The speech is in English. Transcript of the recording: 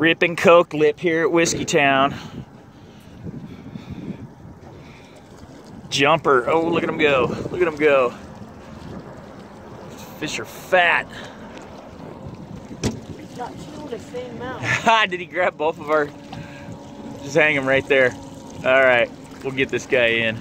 Ripping Coke Lip here at Whiskeytown. Jumper. Oh, look at him go. Look at him go. Fish are fat. Got. Did he grab both of our? Just hang him right there. All right, we'll get this guy in.